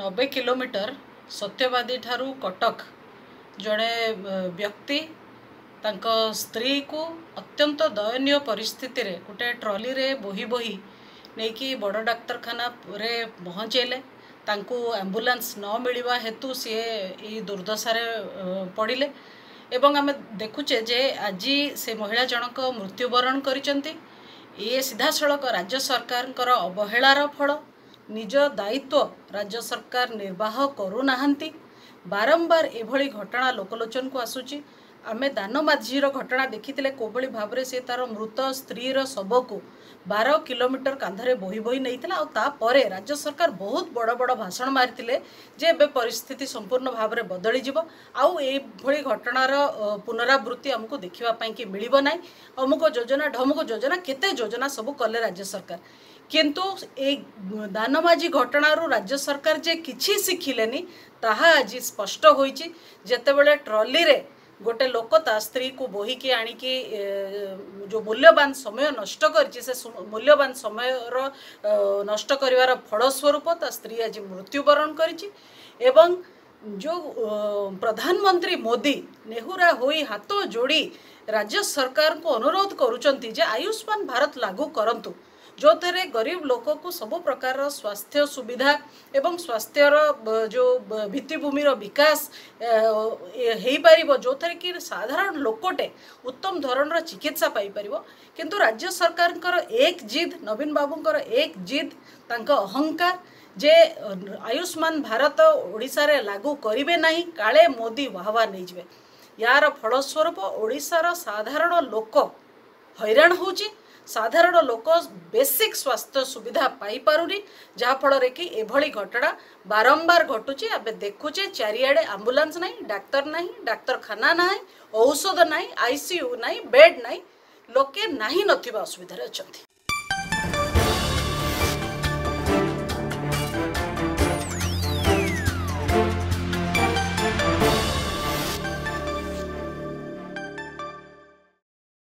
ନବେ କିଲୋମିଟର ସତ୍ୟବାଦୀ ଠାରୁ କଟକ। ଜଣେ ବ୍ୟକ୍ତି ତାଙ୍କ ସ୍ତ୍ରୀକୁ ଅତ୍ୟନ୍ତ ଦୟନୀୟ ପରିସ୍ଥିତିରେ ଗୋଟେ ଟ୍ରଲିରେ ବୋହି ବୋହି ନେଇକି ବଡ଼ ଡାକ୍ତରଖାନାରେ ପହଞ୍ଚେଇଲେ ତାଙ୍କୁ ଆମ୍ବୁଲାନ୍ସ ନ ମିଳିବା ହେତୁ ସିଏ ଏଇ ଦୁର୍ଦ୍ଦଶାରେ ପଡ଼ିଲେ। ଏବଂ ଆମେ ଦେଖୁଛେ ଯେ ଆଜି ସେ ମହିଳା ଜଣକ ମୃତ୍ୟୁବରଣ କରିଛନ୍ତି। ଇଏ ସିଧାସଳଖ ରାଜ୍ୟ ସରକାରଙ୍କର ଅବହେଳାର ଫଳ। ନିଜ ଦାୟିତ୍ୱ ରାଜ୍ୟ ସରକାର ନିର୍ବାହ କରୁନାହାନ୍ତି। ବାରମ୍ବାର ଏଭଳି ଘଟଣା ଲୋକଲୋଚନକୁ ଆସୁଛି। ଆମେ ଦାନମାଝିର ଘଟଣା ଦେଖିଥିଲେ କୋଭଳି ଭାବରେ ସେ ତାର ମୃତ ସ୍ତ୍ରୀର ଶବକୁ ବାର କିଲୋମିଟର କାନ୍ଧରେ ବୋହି ବୋହି ନେଇଥିଲା ଆଉ ତାପରେ ରାଜ୍ୟ ସରକାର ବହୁତ ବଡ଼ ବଡ଼ ଭାଷଣ ମାରିଥିଲେ ଯେ ଏବେ ପରିସ୍ଥିତି ସମ୍ପୂର୍ଣ୍ଣ ଭାବରେ ବଦଳିଯିବ ଆଉ ଏଇଭଳି ଘଟଣାର ପୁନରାବୃତ୍ତି ଆମକୁ ଦେଖିବା ପାଇଁକି ମିଳିବ ନାହିଁ ଅମୁକ ଯୋଜନା ଢମୁକ ଯୋଜନା କେତେ ଯୋଜନା ସବୁ କଲେ ରାଜ୍ୟ ସରକାର କିନ୍ତୁ ଏଇ ଦାନମାଝି ଘଟଣାରୁ ରାଜ୍ୟ ସରକାର ଯେ କିଛି ଶିଖିଲେନି ତାହା ଆଜି ସ୍ପଷ୍ଟ ହୋଇଛି ଯେତେବେଳେ ଟ୍ରଲିରେ ଗୋଟେ ଲୋକ ତା ସ୍ତ୍ରୀକୁ ବୋହିକି ଆଣିକି ଯେଉଁ ମୂଲ୍ୟବାନ ସମୟ ନଷ୍ଟ କରିଛି ସେ ମୂଲ୍ୟବାନ ସମୟର ନଷ୍ଟ କରିବାର ଫଳସ୍ୱରୂପ ତା ସ୍ତ୍ରୀ ଆଜି ମୃତ୍ୟୁବରଣ କରିଛି ଏବଂ ଯେଉଁ ପ୍ରଧାନମନ୍ତ୍ରୀ ମୋଦି ନେହୁରା ହୋଇ ହାତ ଯୋଡ଼ି ରାଜ୍ୟ ସରକାରଙ୍କୁ ଅନୁରୋଧ କରୁଛନ୍ତି ଯେ ଆୟୁଷ୍ମାନ ଭାରତ ଲାଗୁ କରନ୍ତୁ। ଯେଉଁଥିରେ ଗରିବ ଲୋକକୁ ସବୁ ପ୍ରକାରର ସ୍ୱାସ୍ଥ୍ୟ ସୁବିଧା ଏବଂ ସ୍ୱାସ୍ଥ୍ୟର ଯେଉଁ ଭିତ୍ତିଭୂମିର ବିକାଶ ହେଇପାରିବ ଯେଉଁଥିରେ କି ସାଧାରଣ ଲୋକଟେ ଉତ୍ତମ ଧରଣର ଚିକିତ୍ସା ପାଇପାରିବ। କିନ୍ତୁ ରାଜ୍ୟ ସରକାରଙ୍କର ଏକ ଜିଦ୍ ନବୀନ ବାବୁଙ୍କର ଏକ ଜିଦ୍ ତାଙ୍କ ଅହଙ୍କାର ଯେ ଆୟୁଷ୍ମାନ ଭାରତ ଓଡ଼ିଶାରେ ଲାଗୁ କରିବେ ନାହିଁ କାଳେ ମୋଦି ବାହବା ନେଇଯିବେ। ୟାର ଫଳସ୍ୱରୂପ ଓଡ଼ିଶାର ସାଧାରଣ ଲୋକ ହଇରାଣ ହେଉଛି ସାଧାରଣ ଲୋକ ବେସିକ୍ ସ୍ୱାସ୍ଥ୍ୟ ସୁବିଧା ପାଇପାରୁନି ଯାହାଫଳରେ କି ଏଭଳି ଘଟଣା ବାରମ୍ବାର ଘଟୁଛି। ଆମେ ଦେଖୁଛେ ଚାରିଆଡ଼େ ଆମ୍ବୁଲାନ୍ସ ନାହିଁ ଡାକ୍ତର ନାହିଁ ଡାକ୍ତରଖାନା ନାହିଁ ଔଷଧ ନାହିଁ ଆଇସିୟୁ ନାହିଁ ବେଡ୍ ନାହିଁ ଲୋକେ ନାହିଁ ନଥିବା ଅସୁବିଧାରେ ଅଛନ୍ତି।